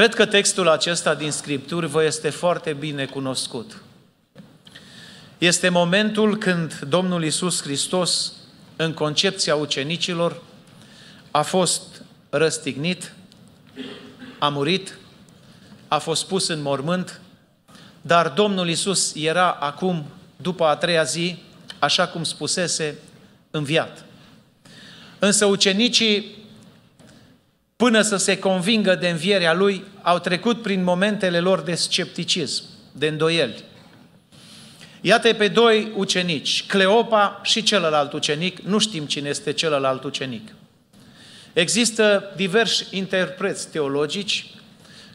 Cred că textul acesta din Scripturi vă este foarte bine cunoscut. Este momentul când Domnul Isus Hristos, în concepția ucenicilor, a fost răstignit, a murit, a fost pus în mormânt, dar Domnul Isus era acum, după a treia zi, așa cum spusese, înviat. Însă ucenicii, până să se convingă de învierea lui, au trecut prin momentele lor de scepticism, de îndoieli. Iată pe doi ucenici, Cleopa și celălalt ucenic, nu știm cine este celălalt ucenic. Există diversi interpreți teologici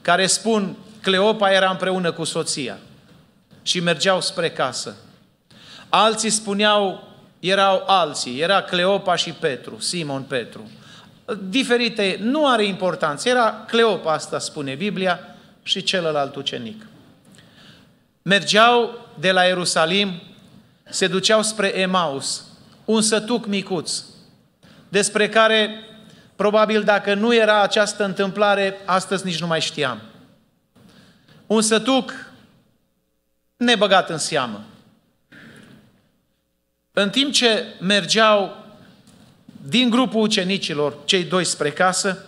care spun Cleopa era împreună cu soția și mergeau spre casă. Alții spuneau, erau alții, era Cleopa și Petru, Simon Petru. Diferite, nu are importanță, era Cleopa, asta spune Biblia, și celălalt ucenic. Mergeau de la Ierusalim, se duceau spre Emaus, un sătuc micuț, despre care probabil dacă nu era această întâmplare, astăzi nici nu mai știam. Un sătuc nebăgat în seamă. În timp ce mergeau din grupul ucenicilor, cei doi spre casă,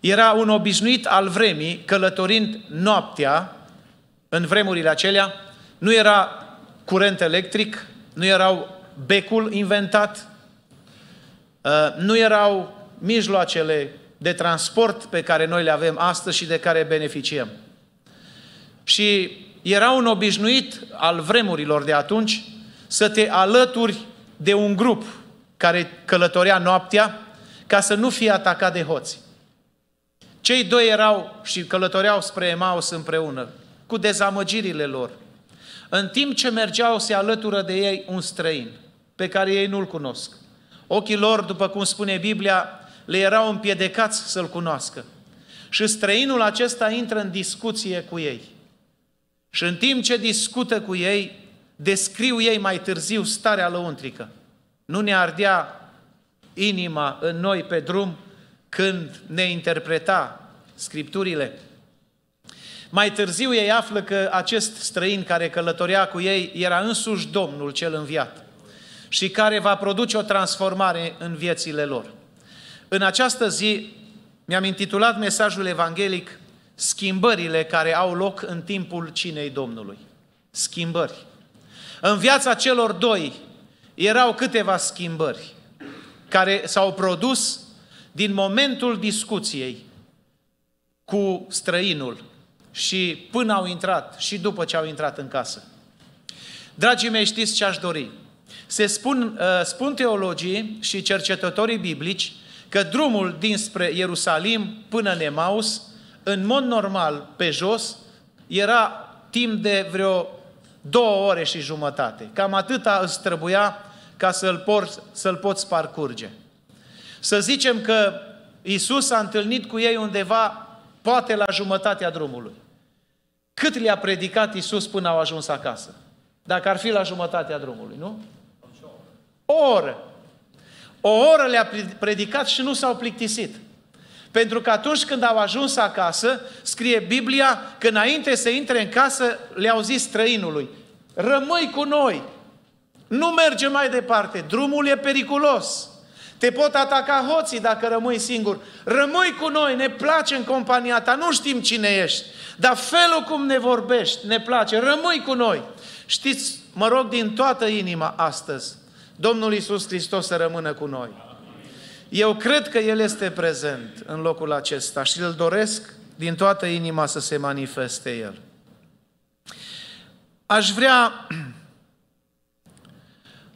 era un obișnuit al vremii, călătorind noaptea, în vremurile acelea, nu era curent electric, nu erau becul inventat, uh, nu erau mijloacele de transport pe care noi le avem astăzi și de care beneficiem. Și era un obișnuit al vremurilor de atunci să te alături de un grup care călătorea noaptea ca să nu fie atacat de hoți. Cei doi erau și călătoreau spre Emaus împreună, cu dezamăgirile lor. În timp ce mergeau, se alătură de ei un străin, pe care ei nu-l cunosc. Ochii lor, după cum spune Biblia, le erau împiedecați să-l cunoască. Și străinul acesta intră în discuție cu ei. Și în timp ce discută cu ei, descriu ei mai târziu starea lăuntrică. Nu ne ardea inima în noi pe drum când ne interpreta Scripturile. Mai târziu ei află că acest străin care călătorea cu ei era însuși Domnul cel înviat și care va produce o transformare în viețile lor. În această zi mi-am intitulat mesajul evanghelic Schimbările care au loc în timpul cinei Domnului. Schimbări. În viața celor doi erau câteva schimbări care s-au produs din momentul discuției cu străinul și până au intrat și după ce au intrat în casă. Dragii mei, știți ce aș dori? Se spun, uh, spun teologii și cercetătorii biblici că drumul dinspre Ierusalim până în Emaus, în mod normal, pe jos, era timp de vreo două ore și jumătate. Cam atâta îți trebuia ca să-l, porți, să-l poți parcurge. Să zicem că Isus s-a întâlnit cu ei undeva, poate la jumătatea drumului. Cât le-a predicat Isus până au ajuns acasă? Dacă ar fi la jumătatea drumului, nu? O oră. O oră le-a predicat și nu s-au plictisit. Pentru că atunci când au ajuns acasă, scrie Biblia că înainte să intre în casă, le-au zis străinului, rămâi cu noi, nu merge mai departe, drumul e periculos. Te pot ataca hoții dacă rămâi singur. Rămâi cu noi, ne place în compania ta, nu știm cine ești, dar felul cum ne vorbești ne place, rămâi cu noi. Știți, mă rog din toată inima astăzi, Domnul Iisus Hristos să rămână cu noi. Eu cred că El este prezent în locul acesta și îl doresc din toată inima să se manifeste El. Aș vrea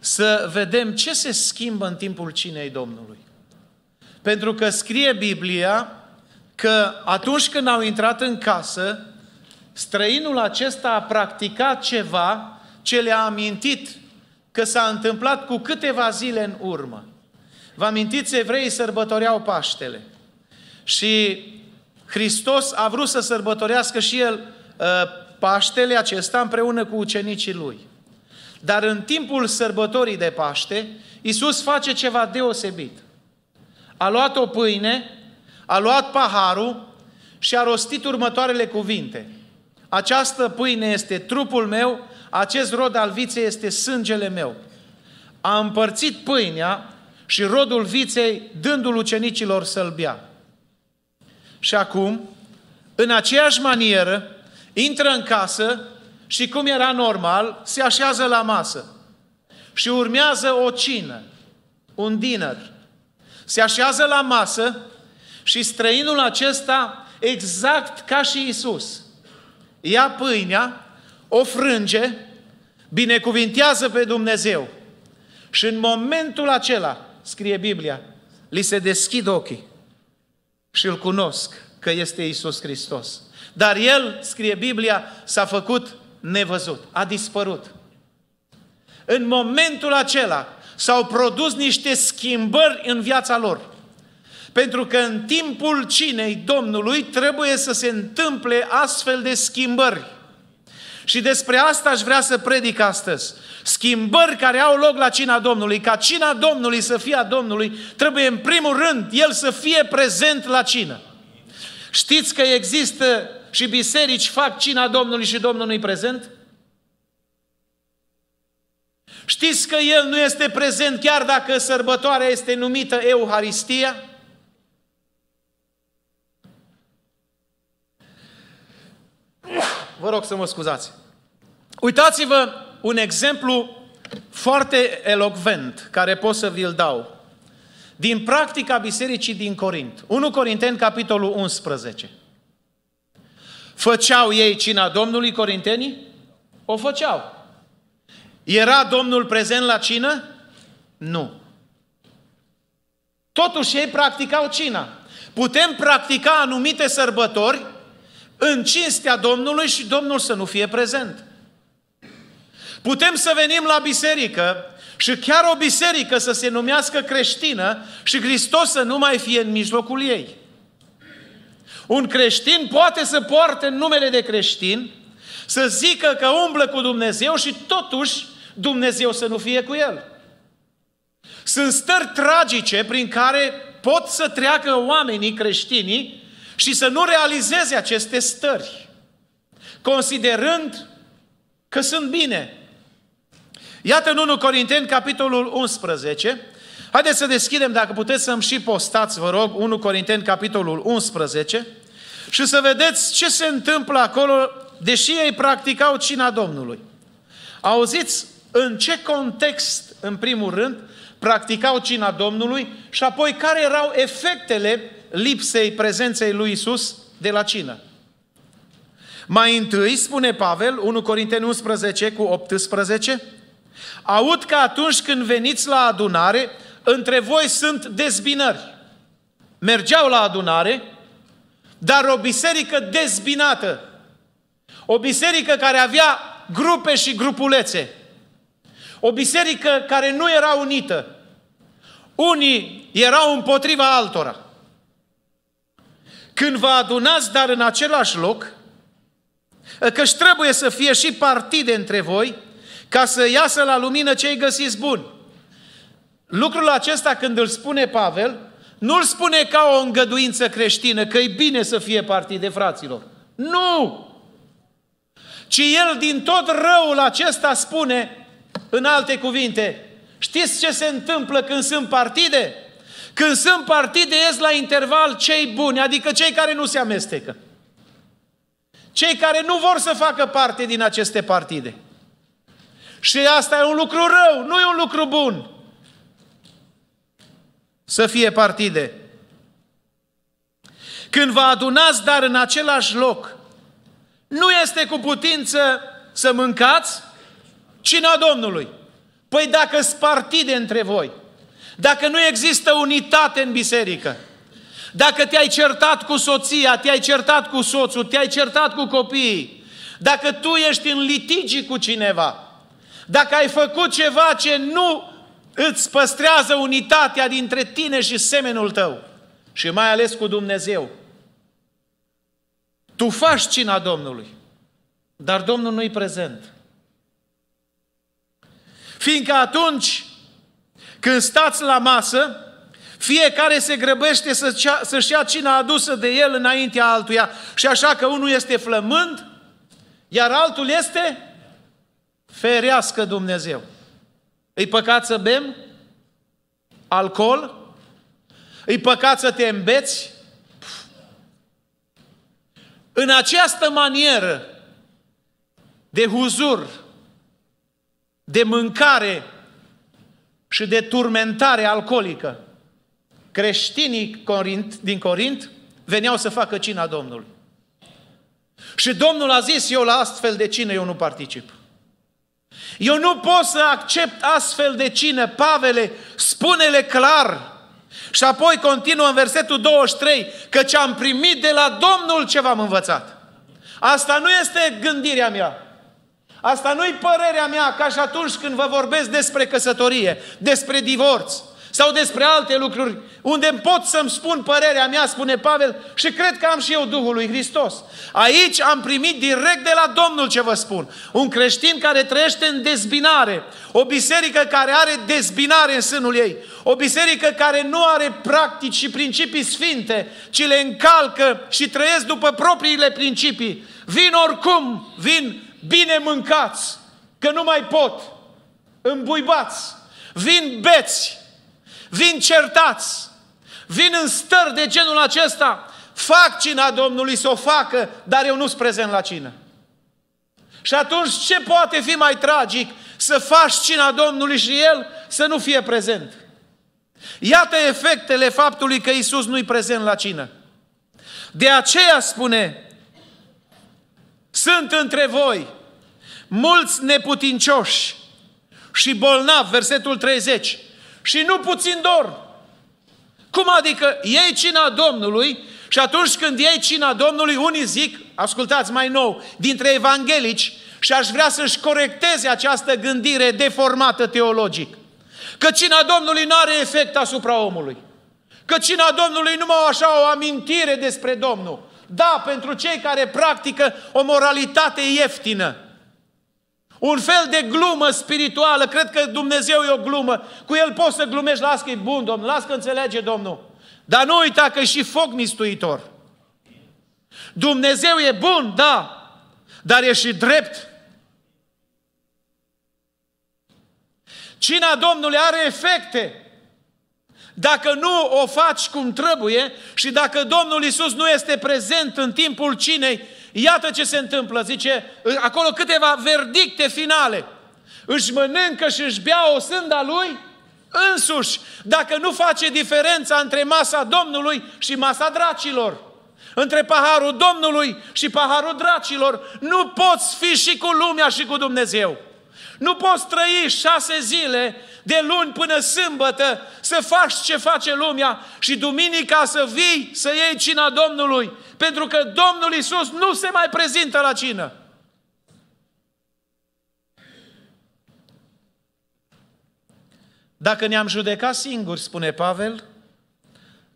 să vedem ce se schimbă în timpul cinei Domnului. Pentru că scrie Biblia că atunci când au intrat în casă, străinul acesta a practicat ceva ce le-a amintit că s-a întâmplat cu câteva zile în urmă. Vă amintiți, evreii sărbătoreau Paștele. Și Hristos a vrut să sărbătorească și El uh, Paștele acesta împreună cu ucenicii Lui. Dar în timpul sărbătorii de Paște, Iisus face ceva deosebit. A luat o pâine, a luat paharul și a rostit următoarele cuvinte. Această pâine este trupul meu, acest rod al viței este sângele meu. A împărțit pâinea și rodul viței dându-l ucenicilor să-l bea. Și acum, în aceeași manieră, intră în casă și cum era normal, se așează la masă. Și urmează o cină, un dinner. Se așează la masă și străinul acesta, exact ca și Isus, ia pâinea, o frânge, binecuvintează pe Dumnezeu. Și în momentul acela, scrie Biblia, li se deschid ochii și îl cunosc că este Isus Hristos. Dar el, scrie Biblia, s-a făcut nevăzut, a dispărut. În momentul acela s-au produs niște schimbări în viața lor. Pentru că în timpul cinei Domnului trebuie să se întâmple astfel de schimbări. Și despre asta aș vrea să predic astăzi. Schimbări care au loc la cina Domnului. Ca cina Domnului să fie a Domnului, trebuie în primul rând El să fie prezent la cină. Știți că există și biserici fac cina Domnului și Domnul nu-i prezent? Știți că El nu este prezent chiar dacă sărbătoarea este numită Euharistia? Vă rog să mă scuzați. Uitați-vă un exemplu foarte elocvent care pot să vi-l dau. Din practica bisericii din Corint. 1 Corinteni, capitolul 11. Făceau ei cina Domnului corintenii? O făceau. Era Domnul prezent la cină? Nu. Totuși ei practicau cina. Putem practica anumite sărbători în cinstea Domnului și Domnul să nu fie prezent. Putem să venim la biserică și chiar o biserică să se numească creștină și Hristos să nu mai fie în mijlocul ei. Un creștin poate să poarte numele de creștin, să zică că umblă cu Dumnezeu și totuși Dumnezeu să nu fie cu el. Sunt stări tragice prin care pot să treacă oamenii creștinii și să nu realizeze aceste stări, considerând că sunt bine. Iată în 1 Corinteni, capitolul 11. Haideți să deschidem, dacă puteți să-mi și postați, vă rog, 1 Corinteni, capitolul 11, și să vedeți ce se întâmplă acolo, deși ei practicau cina Domnului. Auziți în ce context, în primul rând, practicau cina Domnului și apoi care erau efectele lipsei prezenței lui Isus de la cină. Mai întâi, spune Pavel, 1 Corinteni 11 cu 18, aud că atunci când veniți la adunare, între voi sunt dezbinări. Mergeau la adunare, dar o biserică dezbinată. O biserică care avea grupe și grupulețe. O biserică care nu era unită. Unii erau împotriva altora. Când vă adunați, dar în același loc, că trebuie să fie și partide între voi, ca să iasă la lumină ce-i găsiți bun. Lucrul acesta, când îl spune Pavel, nu îl spune ca o îngăduință creștină, că e bine să fie partide, fraților. Nu! Ci el din tot răul acesta spune, în alte cuvinte, știți ce se întâmplă când sunt partide? Când sunt partide, ies la interval cei buni, adică cei care nu se amestecă. Cei care nu vor să facă parte din aceste partide. Și asta e un lucru rău, nu e un lucru bun. Să fie partide. Când vă adunați, dar în același loc, nu este cu putință să mâncați cina Domnului. Păi dacă sunt partide între voi, dacă nu există unitate în biserică, dacă te-ai certat cu soția, te-ai certat cu soțul, te-ai certat cu copiii, dacă tu ești în litigi cu cineva, dacă ai făcut ceva ce nu îți păstrează unitatea dintre tine și semenul tău, și mai ales cu Dumnezeu, tu faci cina Domnului, dar Domnul nu-i prezent. Fiindcă atunci când stați la masă, Fiecare se grăbește să-și ia cina adusă de el înaintea altuia și așa că unul este flămând, iar altul este ferească Dumnezeu. Îi păcat să bem? Alcool? Îi păcat să te îmbeți? În această manieră de huzur, de mâncare și de turmentare alcoolică, creștinii Corint, din Corint veneau să facă cina Domnului. Și Domnul a zis, eu la astfel de cină eu nu particip. Eu nu pot să accept astfel de cină. Pavele, spune-le clar. Și apoi continuă în versetul 23, ce am primit de la Domnul ce v-am învățat. Asta nu este gândirea mea. Asta nu-i părerea mea, ca și atunci când vă vorbesc despre căsătorie, despre divorț sau despre alte lucruri, unde pot să-mi spun părerea mea, spune Pavel, și cred că am și eu Duhul lui Hristos. Aici am primit direct de la Domnul ce vă spun. Un creștin care trăiește în dezbinare, o biserică care are dezbinare în sânul ei, o biserică care nu are practici și principii sfinte, ci le încalcă și trăiesc după propriile principii. Vin oricum, vin bine mâncați, că nu mai pot, îmbuibați, vin beți, vin certați, vin în stări de genul acesta, fac cina Domnului să o facă, dar eu nu sunt prezent la cină. Și atunci ce poate fi mai tragic să faci cina Domnului și El să nu fie prezent? Iată efectele faptului că Isus nu-i prezent la cină. De aceea spune, sunt între voi mulți neputincioși și bolnavi, versetul 30, și nu puțin dor. Cum adică iei cina Domnului și atunci când iei cina Domnului, unii zic, ascultați mai nou, dintre evanghelici, și aș vrea să-și corecteze această gândire deformată teologic. Că cina Domnului nu are efect asupra omului. Că cina Domnului numai așa o amintire despre Domnul. Da, pentru cei care practică o moralitate ieftină. Un fel de glumă spirituală. Cred că Dumnezeu e o glumă. Cu El poți să glumești. Las că e bun, Domnul. Las că înțelege Domnul. Dar nu uita că e și foc mistuitor. Dumnezeu e bun, da. Dar e și drept. Cina Domnului are efecte. Dacă nu o faci cum trebuie și dacă Domnul Isus nu este prezent în timpul cinei, iată ce se întâmplă. Zice, acolo câteva verdicte finale. Își mănâncă și își bea o sânda lui însuși, dacă nu face diferența între masa Domnului și masa dracilor. Între paharul Domnului și paharul dracilor. Nu poți fi și cu lumea și cu Dumnezeu. Nu poți trăi șase zile, de luni până sâmbătă, să faci ce face lumea și duminica să vii să iei cina Domnului, pentru că Domnul Isus nu se mai prezintă la cină. Dacă ne-am judecat singuri, spune Pavel,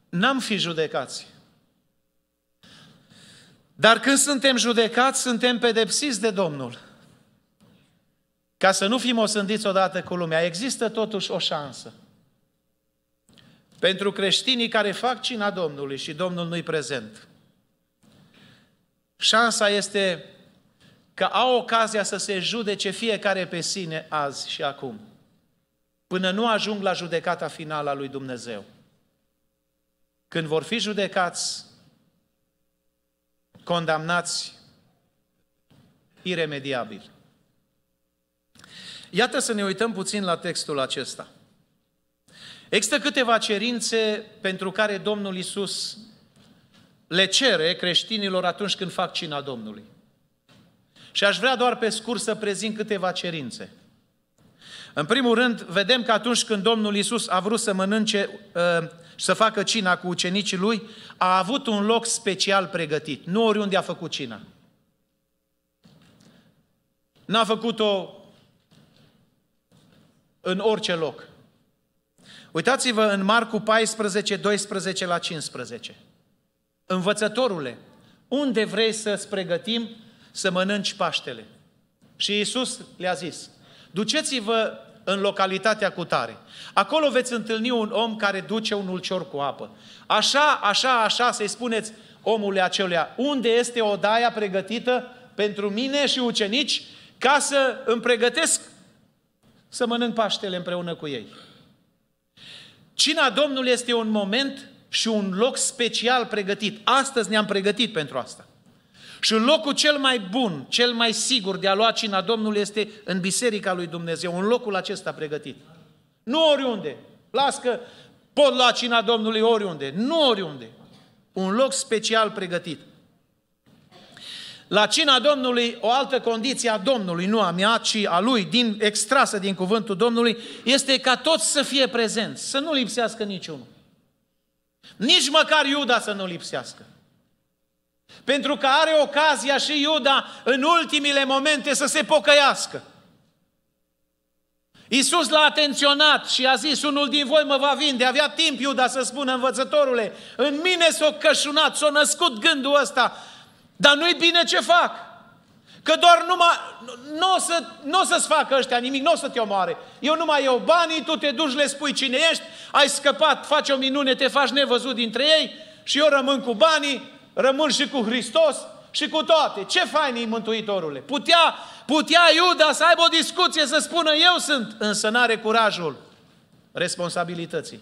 n-am fi judecați. Dar când suntem judecați, suntem pedepsiți de Domnul. Ca să nu fim osândiți odată cu lumea, există totuși o șansă. Pentru creștinii care fac cina Domnului și Domnul nu-i prezent. Șansa este că au ocazia să se judece fiecare pe sine azi și acum, până nu ajung la judecata finală a lui Dumnezeu. Când vor fi judecați, condamnați iremediabil. Iată să ne uităm puțin la textul acesta. Există câteva cerințe pentru care Domnul Isus le cere creștinilor atunci când fac cina Domnului. Și aș vrea doar pe scurt să prezint câteva cerințe. În primul rând, vedem că atunci când Domnul Isus a vrut să mănânce uh, să facă cina cu ucenicii lui, a avut un loc special pregătit. Nu oriunde a făcut cina. N-a făcut-o în orice loc. Uitați-vă în Marcu 14, 12 la 15. Învățătorule, unde vrei să-ți pregătim să mănânci Paștele? Și Iisus le-a zis, duceți-vă în localitatea cu tare. Acolo veți întâlni un om care duce un ulcior cu apă. Așa, așa, așa, să-i spuneți omului acelea, unde este odaia pregătită pentru mine și ucenici ca să îmi pregătesc să mănânc Paștele împreună cu ei. Cina Domnului este un moment și un loc special pregătit. Astăzi ne-am pregătit pentru asta. Și locul cel mai bun, cel mai sigur de a lua cina Domnului este în Biserica lui Dumnezeu, în locul acesta pregătit. Nu oriunde. Las că pot lua cina Domnului oriunde. Nu oriunde. Un loc special pregătit. La cina Domnului, o altă condiție a Domnului, nu a mea, ci a lui, din, extrasă din cuvântul Domnului, este ca toți să fie prezenți, să nu lipsească niciunul. Nici măcar Iuda să nu lipsească. Pentru că are ocazia și Iuda în ultimile momente să se pocăiască. Iisus l-a atenționat și a zis, unul din voi mă va vinde. Avea timp Iuda să spună învățătorule, în mine s-a cășunat, s-a născut gândul ăsta, dar nu-i bine ce fac. Că doar numai, nu o să, n-o să-ți facă ăștia nimic, nu o să te omoare. Eu nu mai iau banii, tu te duci, le spui cine ești, ai scăpat, faci o minune, te faci nevăzut dintre ei și eu rămân cu banii, rămân și cu Hristos și cu toate. Ce fain e Mântuitorule? Putea, putea Iuda să aibă o discuție, să spună eu sunt, însă n-are curajul responsabilității.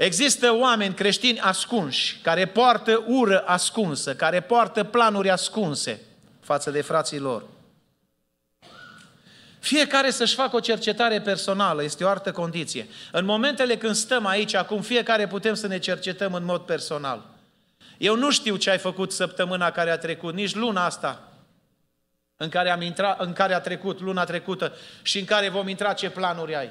Există oameni creștini ascunși, care poartă ură ascunsă, care poartă planuri ascunse față de frații lor. Fiecare să-și facă o cercetare personală, este o altă condiție. În momentele când stăm aici, acum fiecare putem să ne cercetăm în mod personal. Eu nu știu ce ai făcut săptămâna care a trecut, nici luna asta în care, am intrat, în care a trecut, luna trecută și în care vom intra ce planuri ai.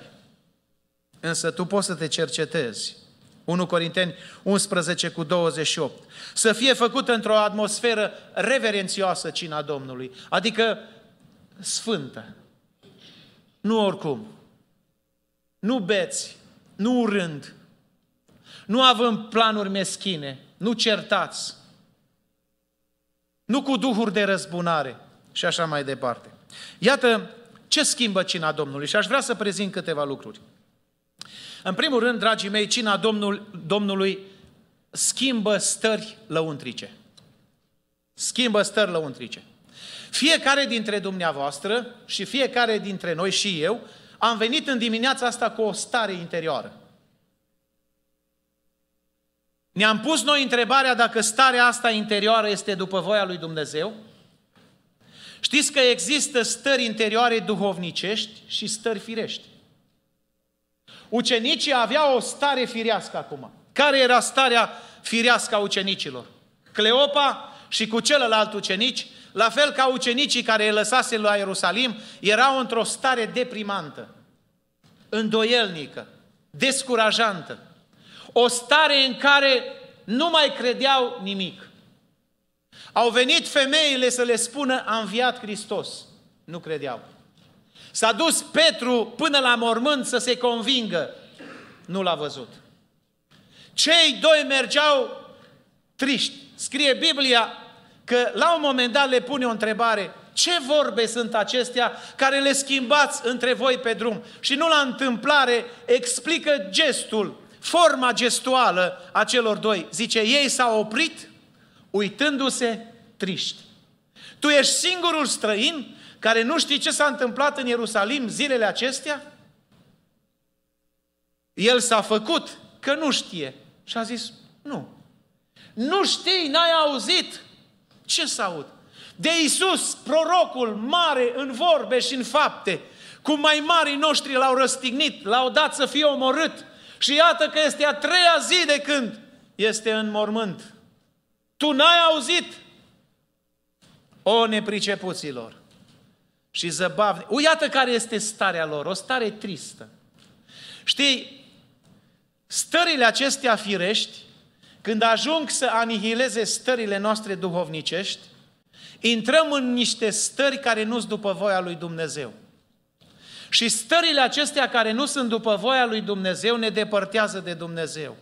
Însă tu poți să te cercetezi. 1 Corinteni 11 cu 28. Să fie făcută într-o atmosferă reverențioasă cina Domnului, adică sfântă. Nu oricum. Nu beți, nu urând, nu având planuri meschine, nu certați, nu cu duhuri de răzbunare și așa mai departe. Iată ce schimbă cina Domnului și aș vrea să prezint câteva lucruri. În primul rând, dragii mei, cina Domnul, Domnului schimbă stări lăuntrice. Schimbă stări lăuntrice. Fiecare dintre dumneavoastră și fiecare dintre noi și eu am venit în dimineața asta cu o stare interioară. Ne-am pus noi întrebarea dacă starea asta interioară este după voia lui Dumnezeu? Știți că există stări interioare duhovnicești și stări firești. Ucenicii aveau o stare firească acum. Care era starea firească a ucenicilor? Cleopa și cu celălalt ucenici, la fel ca ucenicii care îi lăsase la Ierusalim, erau într-o stare deprimantă, îndoielnică, descurajantă. O stare în care nu mai credeau nimic. Au venit femeile să le spună, a înviat Hristos. Nu credeau. S-a dus Petru până la mormânt să se convingă. Nu l-a văzut. Cei doi mergeau triști. Scrie Biblia că la un moment dat le pune o întrebare. Ce vorbe sunt acestea care le schimbați între voi pe drum? Și nu la întâmplare explică gestul, forma gestuală a celor doi. Zice, ei s-au oprit uitându-se triști. Tu ești singurul străin care nu știi ce s-a întâmplat în Ierusalim zilele acestea? El s-a făcut că nu știe și a zis, nu. Nu știi, n-ai auzit? Ce să aud? De Isus, prorocul mare în vorbe și în fapte, cum mai mari noștri l-au răstignit, l-au dat să fie omorât și iată că este a treia zi de când este în mormânt. Tu n-ai auzit? O nepricepuților! Și zăbavni. O, iată care este starea lor, o stare tristă. Știi, stările acestea firești, când ajung să anihileze stările noastre duhovnicești, intrăm în niște stări care nu sunt după voia lui Dumnezeu. Și stările acestea care nu sunt după voia lui Dumnezeu ne depărtează de Dumnezeu.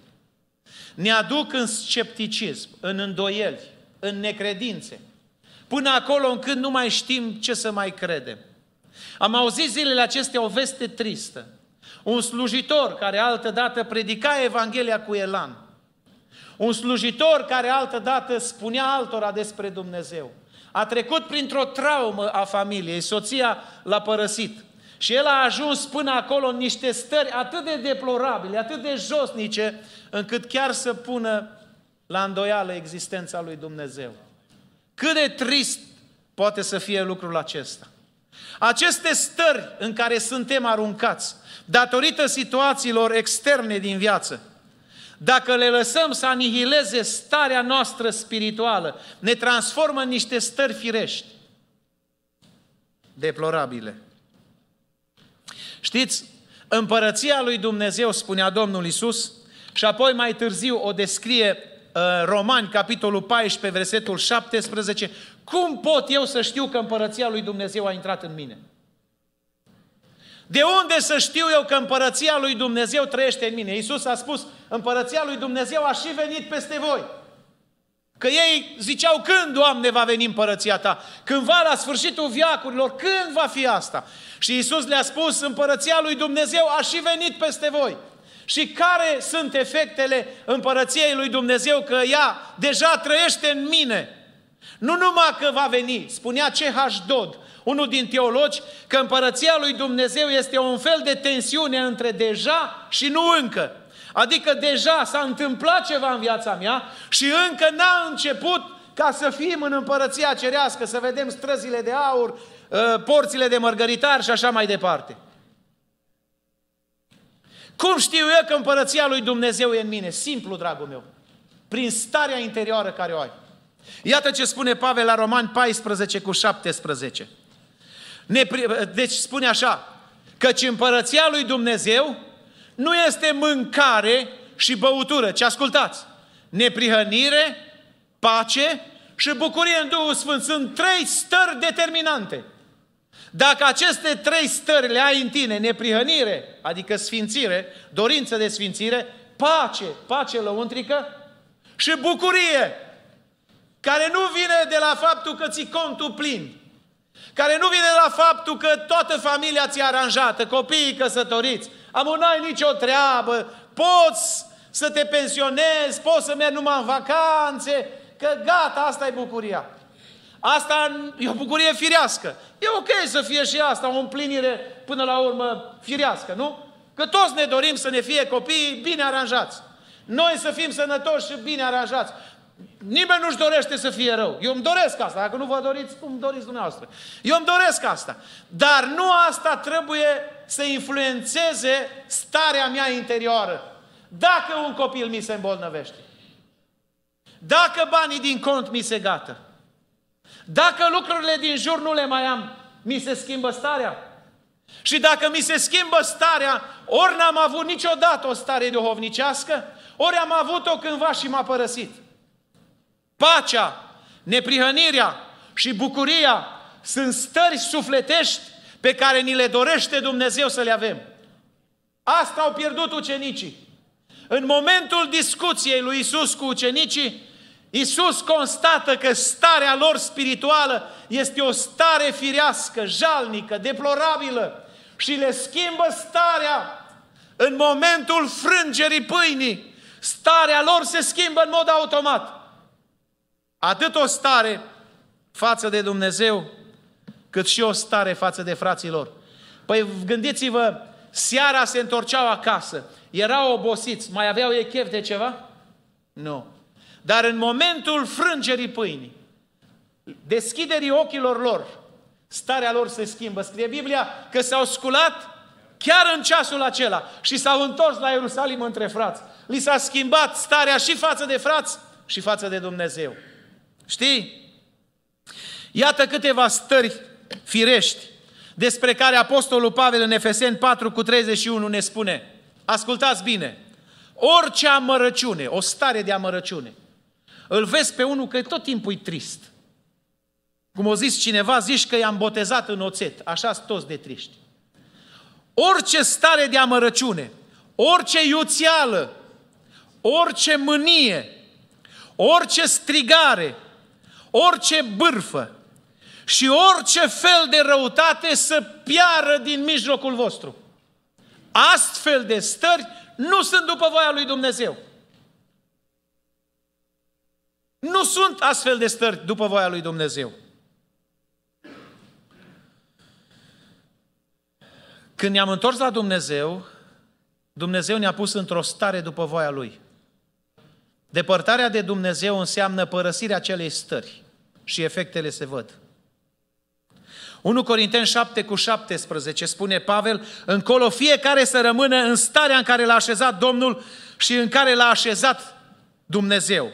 Ne aduc în scepticism, în îndoieli, în necredințe. Până acolo încât nu mai știm ce să mai credem. Am auzit zilele acestea o veste tristă. Un slujitor care altădată predica Evanghelia cu elan. Un slujitor care altădată spunea altora despre Dumnezeu. A trecut printr-o traumă a familiei, soția l-a părăsit. Și el a ajuns până acolo în niște stări atât de deplorabile, atât de josnice, încât chiar să pună la îndoială existența lui Dumnezeu. Cât de trist poate să fie lucrul acesta. Aceste stări în care suntem aruncați, datorită situațiilor externe din viață, dacă le lăsăm să anihileze starea noastră spirituală, ne transformă în niște stări firești, deplorabile. Știți, împărăția lui Dumnezeu, spunea Domnul Isus, și apoi mai târziu o descrie uh, Romani, capitolul 14, versetul 17, cum pot eu să știu că împărăția lui Dumnezeu a intrat în mine? De unde să știu eu că împărăția lui Dumnezeu trăiește în mine? Iisus a spus, împărăția lui Dumnezeu a și venit peste voi. Că ei ziceau, când, Doamne, va veni împărăția Ta? Cândva la sfârșitul viacurilor, când va fi asta? Și Iisus le-a spus, împărăția lui Dumnezeu a și venit peste voi. Și care sunt efectele împărăției lui Dumnezeu? Că ea deja trăiește în mine. Nu numai că va veni, spunea C.H. Dodd, unul din teologi, că împărăția lui Dumnezeu este un fel de tensiune între deja și nu încă. Adică deja s-a întâmplat ceva în viața mea și încă n-a început ca să fim în împărăția cerească, să vedem străzile de aur, ă, porțile de mărgăritar și așa mai departe. Cum știu eu că împărăția lui Dumnezeu e în mine? Simplu, dragul meu. Prin starea interioară care o ai. Iată ce spune Pavel la Romani 14 cu 17. Ne, deci spune așa, căci împărăția lui Dumnezeu nu este mâncare și băutură, ci ascultați, neprihănire, pace și bucurie în Duhul Sfânt. Sunt trei stări determinante. Dacă aceste trei stări le ai în tine, neprihănire, adică sfințire, dorință de sfințire, pace, pace lăuntrică și bucurie, care nu vine de la faptul că ți contul plin, care nu vine de la faptul că toată familia ți-e aranjată, copiii căsătoriți, am n-ai nicio treabă, poți să te pensionezi, poți să mergi numai în vacanțe, că gata, asta e bucuria. Asta e o bucurie firească. E ok să fie și asta, o împlinire până la urmă firească, nu? Că toți ne dorim să ne fie copii bine aranjați. Noi să fim sănătoși și bine aranjați. Nimeni nu-și dorește să fie rău. Eu îmi doresc asta. Dacă nu vă doriți, cum doriți dumneavoastră. Eu îmi doresc asta. Dar nu asta trebuie să influențeze starea mea interioară. Dacă un copil mi se îmbolnăvește. Dacă banii din cont mi se gata. Dacă lucrurile din jur nu le mai am, mi se schimbă starea. Și dacă mi se schimbă starea, ori n-am avut niciodată o stare duhovnicească, ori am avut-o cândva și m-a părăsit. Pacea, neprihănirea și bucuria sunt stări sufletești pe care ni le dorește Dumnezeu să le avem. Asta au pierdut ucenicii. În momentul discuției lui Isus cu ucenicii, Isus constată că starea lor spirituală este o stare firească, jalnică, deplorabilă și le schimbă starea în momentul frângerii pâinii. Starea lor se schimbă în mod automat. Atât o stare față de Dumnezeu, cât și o stare față de frații lor. Păi gândiți-vă, seara se întorceau acasă, erau obosiți, mai aveau ei chef de ceva? Nu. Dar în momentul frângerii pâinii, deschiderii ochilor lor, starea lor se schimbă. Scrie Biblia că s-au sculat chiar în ceasul acela și s-au întors la Ierusalim între frați. Li s-a schimbat starea și față de frați și față de Dumnezeu. Știi? Iată câteva stări firești despre care Apostolul Pavel în Efeseni 4 cu 31 ne spune. Ascultați bine! Orice amărăciune, o stare de amărăciune, îl vezi pe unul că tot timpul e trist. Cum o zis cineva, zici că i-am botezat în oțet. Așa sunt toți de triști. Orice stare de amărăciune, orice iuțială, orice mânie, orice strigare, orice bârfă și orice fel de răutate să piară din mijlocul vostru. Astfel de stări nu sunt după voia lui Dumnezeu. Nu sunt astfel de stări după voia lui Dumnezeu. Când ne-am întors la Dumnezeu, Dumnezeu ne-a pus într-o stare după voia Lui. Depărtarea de Dumnezeu înseamnă părăsirea acelei stări și efectele se văd. 1 Corinteni 7 cu 17 spune Pavel, încolo fiecare să rămână în starea în care l-a așezat Domnul și în care l-a așezat Dumnezeu.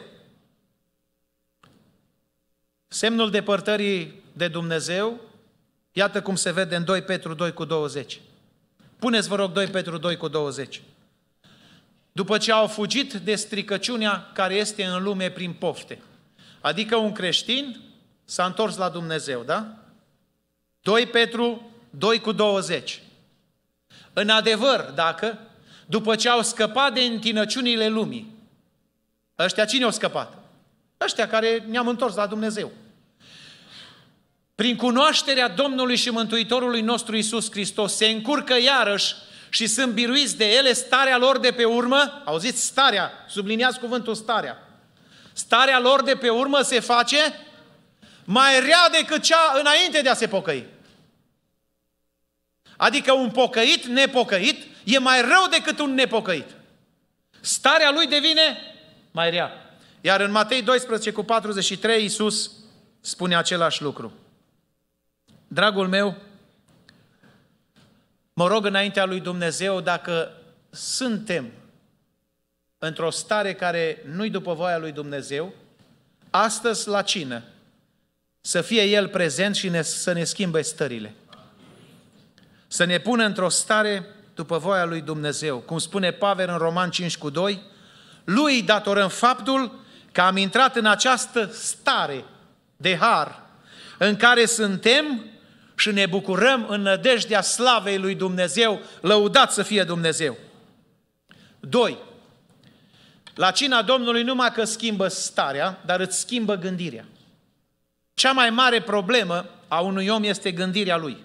Semnul depărtării de Dumnezeu, iată cum se vede în 2 Petru 2 cu 20. Puneți, vă rog, 2 Petru 2 cu 20. După ce au fugit de stricăciunea care este în lume prin pofte. Adică un creștin s-a întors la Dumnezeu, da? 2 Petru 2 cu 20. În adevăr, dacă, după ce au scăpat de întinăciunile lumii, ăștia cine au scăpat? Ăștia care ne-am întors la Dumnezeu. Prin cunoașterea Domnului și Mântuitorului nostru Isus Hristos se încurcă iarăși și sunt biruiți de ele starea lor de pe urmă, auziți starea, subliniați cuvântul starea. Starea lor de pe urmă se face mai rea decât cea înainte de a se pocăi. Adică un pocăit, nepocăit, e mai rău decât un nepocăit. Starea lui devine mai rea. Iar în Matei 12 cu 43, Iisus spune același lucru. Dragul meu, mă rog înaintea lui Dumnezeu dacă suntem într-o stare care nu-i după voia lui Dumnezeu, astăzi la cină, să fie El prezent și ne, să ne schimbe stările. Să ne pună într-o stare după voia lui Dumnezeu. Cum spune Pavel în Roman 5 cu 2, lui datorăm faptul că am intrat în această stare de har în care suntem și ne bucurăm în nădejdea slavei lui Dumnezeu, lăudat să fie Dumnezeu. 2. La cina Domnului numai că schimbă starea, dar îți schimbă gândirea. Cea mai mare problemă a unui om este gândirea lui.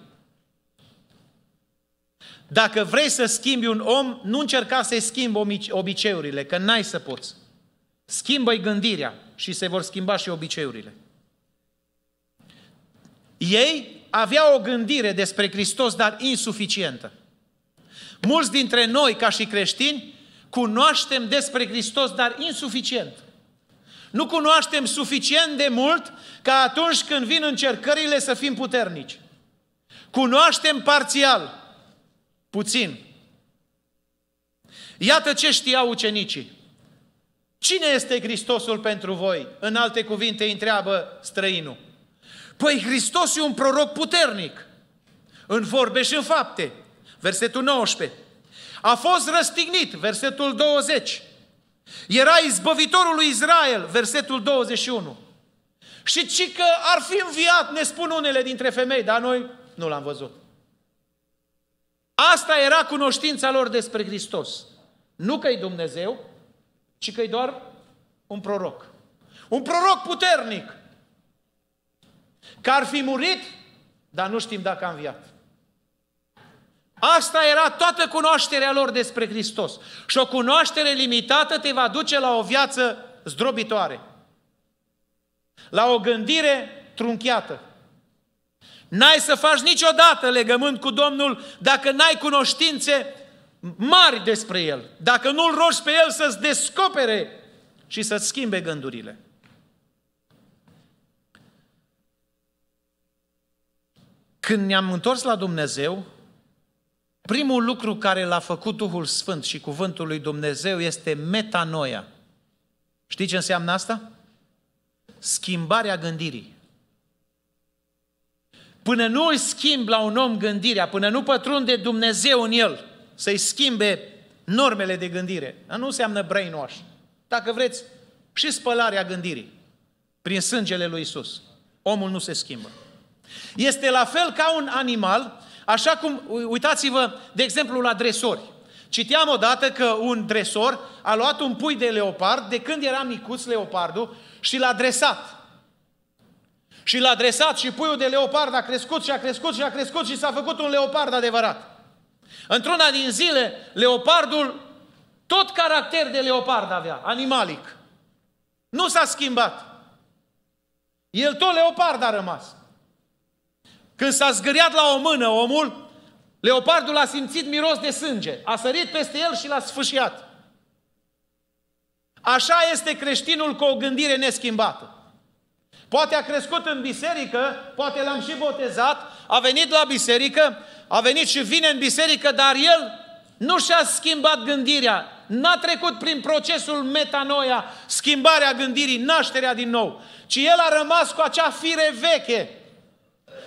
Dacă vrei să schimbi un om, nu încerca să-i schimbi obiceiurile, că n-ai să poți. Schimbă-i gândirea și se vor schimba și obiceiurile. Ei aveau o gândire despre Hristos, dar insuficientă. Mulți dintre noi, ca și creștini, cunoaștem despre Hristos, dar insuficient. Nu cunoaștem suficient de mult ca atunci când vin încercările să fim puternici. Cunoaștem parțial, puțin. Iată ce știau ucenicii. Cine este Hristosul pentru voi? În alte cuvinte îi întreabă străinul. Păi Hristos e un proroc puternic, în vorbe și în fapte. Versetul 19. A fost răstignit, versetul 20. Era izbăvitorul lui Israel, versetul 21. Și ci că ar fi înviat, ne spun unele dintre femei, dar noi nu l-am văzut. Asta era cunoștința lor despre Hristos. Nu că e Dumnezeu, ci că e doar un proroc. Un proroc puternic. Că ar fi murit, dar nu știm dacă a înviat. Asta era toată cunoașterea lor despre Hristos. Și o cunoaștere limitată te va duce la o viață zdrobitoare. La o gândire trunchiată. N-ai să faci niciodată legământ cu Domnul dacă n-ai cunoștințe mari despre El. Dacă nu-L rogi pe El să-ți descopere și să-ți schimbe gândurile. Când ne-am întors la Dumnezeu, primul lucru care l-a făcut Duhul Sfânt și Cuvântul lui Dumnezeu este metanoia. Știi ce înseamnă asta? Schimbarea gândirii. Până nu îi schimb la un om gândirea, până nu pătrunde Dumnezeu în el, să-i schimbe normele de gândire. Dar nu înseamnă brainwash. Dacă vreți, și spălarea gândirii prin sângele lui Isus. Omul nu se schimbă. Este la fel ca un animal, așa cum, uitați-vă, de exemplu, la dresori. Citeam odată că un dresor a luat un pui de leopard de când era micuț leopardul și l-a dresat. Și l-a dresat și puiul de leopard a crescut și a crescut și a crescut și s-a făcut un leopard adevărat. Într-una din zile, leopardul tot caracter de leopard avea, animalic. Nu s-a schimbat. El tot leopard a rămas. Când s-a zgâriat la o mână omul, leopardul a simțit miros de sânge. A sărit peste el și l-a sfâșiat. Așa este creștinul cu o gândire neschimbată. Poate a crescut în biserică, poate l-am și botezat, a venit la biserică, a venit și vine în biserică, dar el nu și-a schimbat gândirea, n-a trecut prin procesul metanoia, schimbarea gândirii, nașterea din nou, ci el a rămas cu acea fire veche.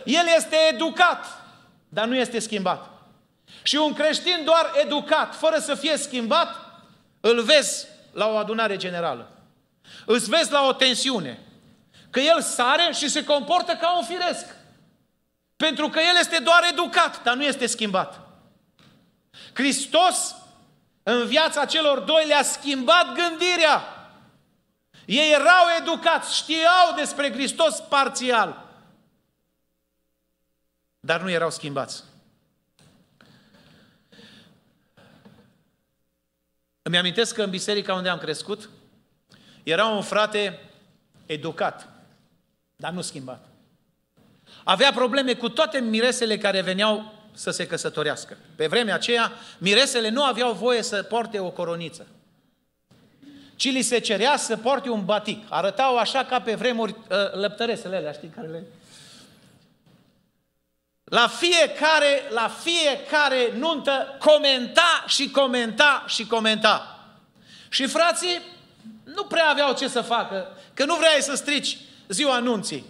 El este educat, dar nu este schimbat. Și un creștin doar educat, fără să fie schimbat, îl vezi la o adunare generală. Îți vezi la o tensiune. Că el sare și se comportă ca un firesc. Pentru că el este doar educat, dar nu este schimbat. Hristos în viața celor doi le-a schimbat gândirea. Ei erau educați, știau despre Hristos parțial, dar nu erau schimbați. Îmi amintesc că în biserica unde am crescut, era un frate educat, dar nu schimbat. Avea probleme cu toate miresele care veneau să se căsătorească. Pe vremea aceea, miresele nu aveau voie să porte o coroniță. Ci li se cerea să porte un batic. Arătau așa ca pe vremuri uh, lăptăresele alea, știi, care le... La fiecare, la fiecare nuntă comenta și comenta și comenta. Și frații nu prea aveau ce să facă, că nu vreau să strici ziua anunții.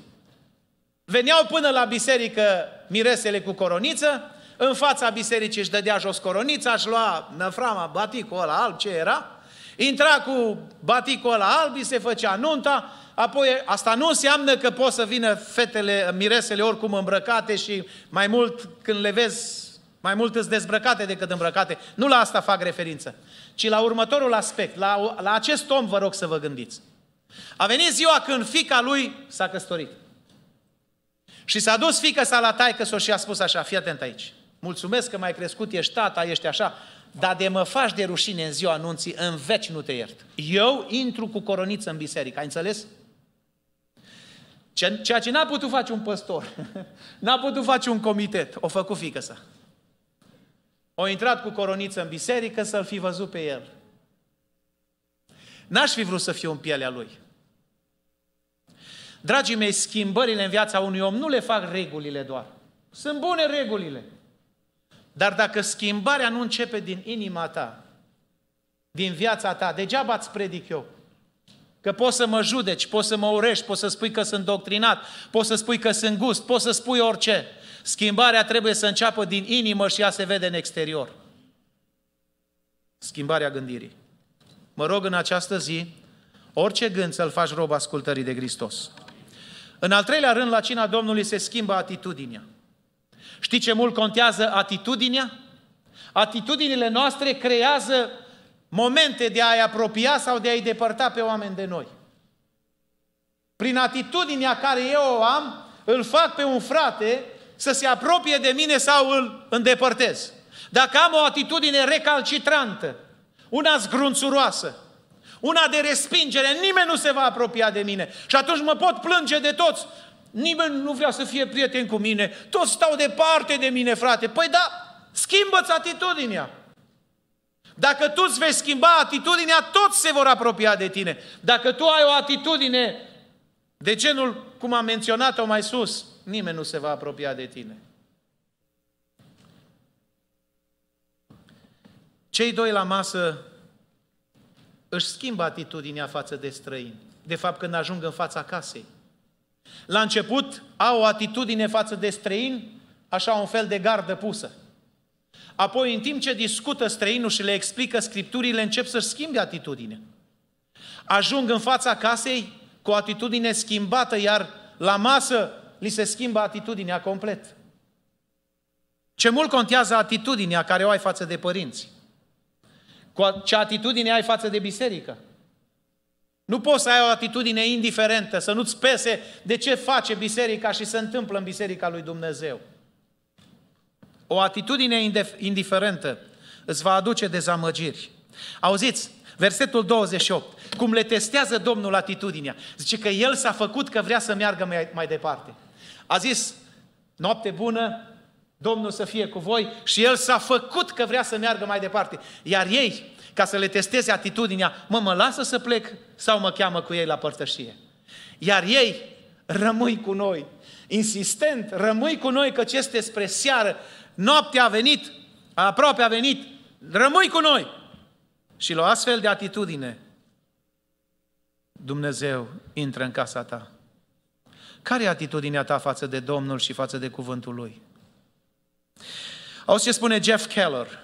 Veneau până la biserică miresele cu coroniță, în fața bisericii își dădea jos coronița, își lua năframa, baticul ăla alb, ce era, intra cu baticul ăla alb, se făcea nunta, apoi asta nu înseamnă că pot să vină fetele, miresele oricum îmbrăcate și mai mult când le vezi, mai mult îți dezbrăcate decât îmbrăcate. Nu la asta fac referință, ci la următorul aspect, la, la acest om vă rog să vă gândiți. A venit ziua când fica lui s-a căsătorit. Și s-a dus fică sa la taică și a spus așa, fii atent aici. Mulțumesc că mai crescut, ești tata, ești așa, dar de mă faci de rușine în ziua anunții, în veci nu te iert. Eu intru cu coroniță în biserică, ai înțeles? Ceea ce n-a putut face un păstor, n-a putut face un comitet, o făcut fică sa. O intrat cu coroniță în biserică să-l fi văzut pe el. N-aș fi vrut să fiu în pielea lui. Dragii mei, schimbările în viața unui om nu le fac regulile doar. Sunt bune regulile. Dar dacă schimbarea nu începe din inima ta, din viața ta, degeaba îți predic eu. Că poți să mă judeci, poți să mă urești, poți să spui că sunt doctrinat, poți să spui că sunt gust, poți să spui orice. Schimbarea trebuie să înceapă din inimă și ea se vede în exterior. Schimbarea gândirii. Mă rog în această zi, orice gând să-l faci rob ascultării de Hristos. În al treilea rând, la cina Domnului se schimbă atitudinea. Știi ce mult contează atitudinea? Atitudinile noastre creează momente de a-i apropia sau de a-i depărta pe oameni de noi. Prin atitudinea care eu o am, îl fac pe un frate să se apropie de mine sau îl îndepărtez. Dacă am o atitudine recalcitrantă, una zgrunțuroasă, una de respingere, nimeni nu se va apropia de mine. Și atunci mă pot plânge de toți. Nimeni nu vrea să fie prieten cu mine. Toți stau departe de mine, frate. Păi da, schimbă-ți atitudinea. Dacă tu îți vei schimba atitudinea, toți se vor apropia de tine. Dacă tu ai o atitudine de genul, cum am menționat-o mai sus, nimeni nu se va apropia de tine. Cei doi la masă își schimbă atitudinea față de străini. De fapt, când ajung în fața casei. La început au o atitudine față de străini, așa un fel de gardă pusă. Apoi, în timp ce discută străinul și le explică scripturile, încep să-și schimbe atitudine. Ajung în fața casei cu o atitudine schimbată, iar la masă li se schimbă atitudinea complet. Ce mult contează atitudinea care o ai față de părinți. Cu ce atitudine ai față de biserică. Nu poți să ai o atitudine indiferentă, să nu-ți pese de ce face biserica și se întâmplă în biserica lui Dumnezeu. O atitudine indiferentă îți va aduce dezamăgiri. Auziți, versetul 28, cum le testează Domnul atitudinea. Zice că El s-a făcut că vrea să meargă mai, mai departe. A zis, noapte bună, Domnul să fie cu voi și El s-a făcut că vrea să meargă mai departe. Iar ei, ca să le testeze atitudinea, mă, mă lasă să plec sau mă cheamă cu ei la părtășie. Iar ei, rămâi cu noi. Insistent, rămâi cu noi că ce este spre seară. Noaptea a venit, aproape a venit, rămâi cu noi. Și la o astfel de atitudine, Dumnezeu intră în casa ta. Care e atitudinea ta față de Domnul și față de cuvântul Lui? Auzi ce spune Jeff Keller,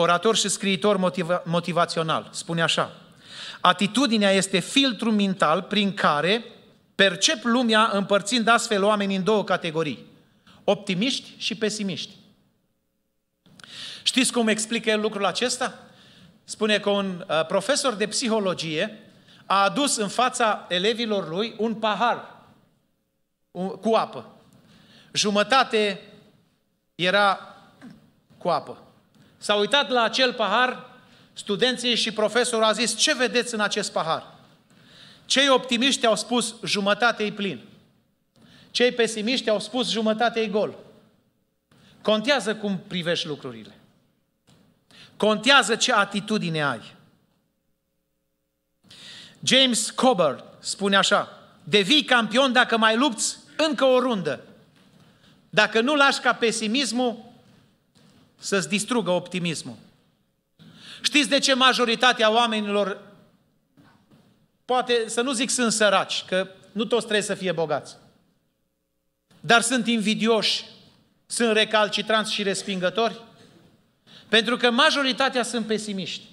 orator și scriitor motiva- motivațional. Spune așa, atitudinea este filtru mental prin care percep lumea împărțind astfel oamenii în două categorii, optimiști și pesimiști. Știți cum explică el lucrul acesta? Spune că un uh, profesor de psihologie a adus în fața elevilor lui un pahar cu apă. Jumătate era cu apă. S-a uitat la acel pahar, studenții și profesorul a zis, ce vedeți în acest pahar? Cei optimiști au spus, jumătate e plin. Cei pesimiști au spus, jumătate e gol. Contează cum privești lucrurile. Contează ce atitudine ai. James Coburn spune așa, devii campion dacă mai lupți încă o rundă. Dacă nu lași ca pesimismul să-ți distrugă optimismul. Știți de ce majoritatea oamenilor, poate să nu zic sunt săraci, că nu toți trebuie să fie bogați, dar sunt invidioși, sunt recalcitranți și respingători? Pentru că majoritatea sunt pesimiști.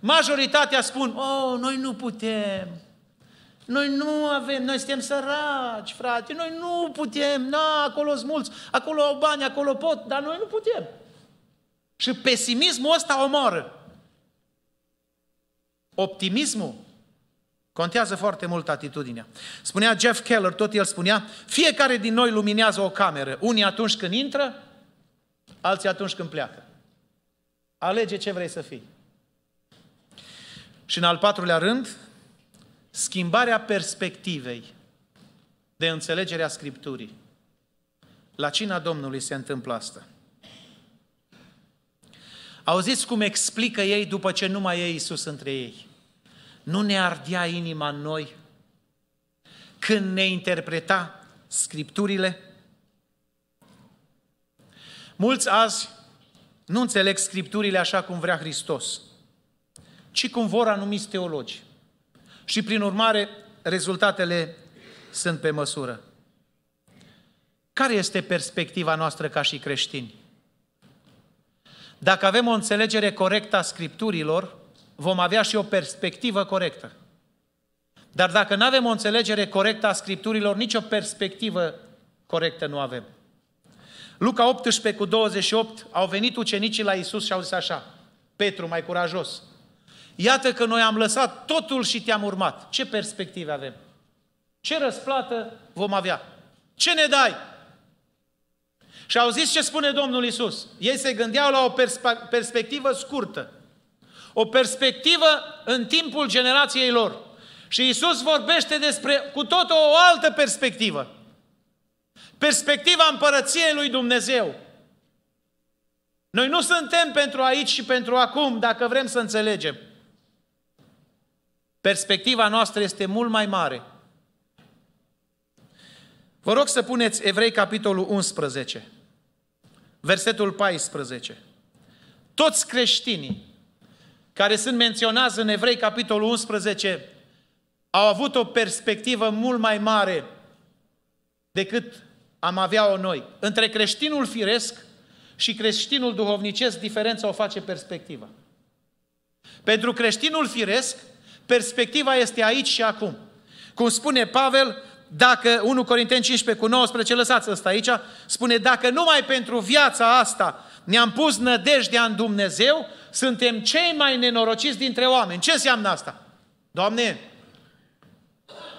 Majoritatea spun, oh, noi nu putem, noi nu avem, noi suntem săraci, frate, noi nu putem, na, acolo sunt mulți, acolo au bani, acolo pot, dar noi nu putem. Și pesimismul ăsta omoară. Optimismul contează foarte mult atitudinea. Spunea Jeff Keller, tot el spunea, fiecare din noi luminează o cameră, unii atunci când intră, alții atunci când pleacă. Alege ce vrei să fii. Și în al patrulea rând, schimbarea perspectivei de înțelegerea Scripturii. La cina Domnului se întâmplă asta. Auziți cum explică ei după ce nu mai e Iisus între ei? Nu ne ardea inima în noi când ne interpreta Scripturile? Mulți azi nu înțeleg Scripturile așa cum vrea Hristos, ci cum vor anumiți teologi și prin urmare rezultatele sunt pe măsură. Care este perspectiva noastră ca și creștini? Dacă avem o înțelegere corectă a Scripturilor, vom avea și o perspectivă corectă. Dar dacă nu avem o înțelegere corectă a Scripturilor, nicio perspectivă corectă nu avem. Luca 18 cu 28 au venit ucenicii la Isus și au zis așa, Petru mai curajos, Iată că noi am lăsat totul și te-am urmat. Ce perspective avem? Ce răsplată vom avea? Ce ne dai? Și au zis ce spune Domnul Isus. Ei se gândeau la o perspe- perspectivă scurtă. O perspectivă în timpul generației lor. Și Isus vorbește despre cu tot o altă perspectivă. Perspectiva împărăției lui Dumnezeu. Noi nu suntem pentru aici și pentru acum, dacă vrem să înțelegem. Perspectiva noastră este mult mai mare. Vă rog să puneți Evrei capitolul 11, versetul 14. Toți creștinii care sunt menționați în Evrei capitolul 11 au avut o perspectivă mult mai mare decât am avea-o noi. Între creștinul firesc și creștinul duhovnicesc, diferența o face perspectiva. Pentru creștinul firesc, Perspectiva este aici și acum. Cum spune Pavel, dacă 1 Corinteni 15 cu 19, lăsați ăsta aici, spune, dacă numai pentru viața asta ne-am pus nădejdea în Dumnezeu, suntem cei mai nenorociți dintre oameni. Ce înseamnă asta? Doamne,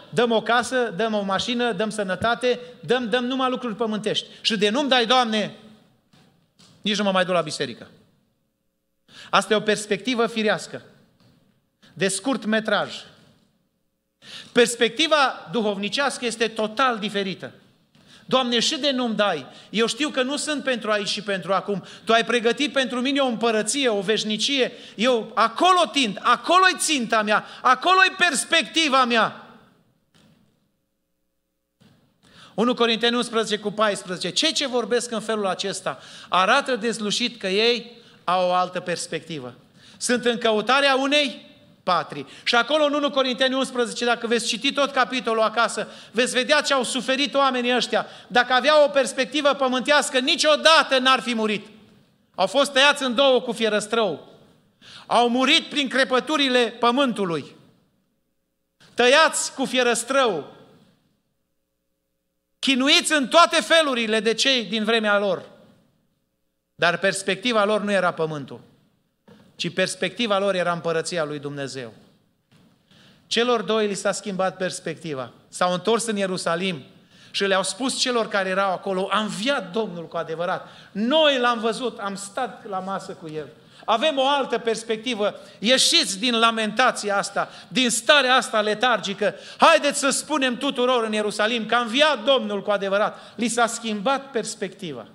dăm o casă, dăm o mașină, dăm sănătate, dăm, dăm numai lucruri pământești. Și de nu-mi dai, Doamne, nici nu mă mai duc la biserică. Asta e o perspectivă firească, de scurt metraj. Perspectiva duhovnicească este total diferită. Doamne, și de nu-mi dai. Eu știu că nu sunt pentru aici și pentru acum. Tu ai pregătit pentru mine o împărăție, o veșnicie. Eu acolo tind, acolo-i ținta mea, acolo-i perspectiva mea. 1 Corinteni 11 cu 14. Cei ce vorbesc în felul acesta arată dezlușit că ei au o altă perspectivă. Sunt în căutarea unei patrii. Și acolo în 1 Corinteni 11, dacă veți citi tot capitolul acasă, veți vedea ce au suferit oamenii ăștia. Dacă aveau o perspectivă pământească, niciodată n-ar fi murit. Au fost tăiați în două cu fierăstrău. Au murit prin crepăturile pământului. Tăiați cu fierăstrău. Chinuiți în toate felurile de cei din vremea lor. Dar perspectiva lor nu era pământul ci perspectiva lor era împărăția lui Dumnezeu. Celor doi li s-a schimbat perspectiva. S-au întors în Ierusalim și le-au spus celor care erau acolo, am viat Domnul cu adevărat. Noi l-am văzut, am stat la masă cu El. Avem o altă perspectivă. Ieșiți din lamentația asta, din starea asta letargică. Haideți să spunem tuturor în Ierusalim că am viat Domnul cu adevărat. Li s-a schimbat perspectiva.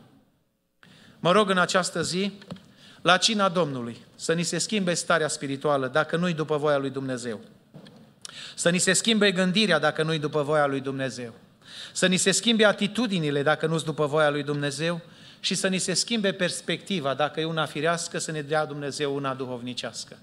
Mă rog în această zi la cina Domnului, să ni se schimbe starea spirituală, dacă nu-i după voia lui Dumnezeu. Să ni se schimbe gândirea, dacă nu-i după voia lui Dumnezeu. Să ni se schimbe atitudinile, dacă nu-s după voia lui Dumnezeu. Și să ni se schimbe perspectiva, dacă e una firească, să ne dea Dumnezeu una duhovnicească.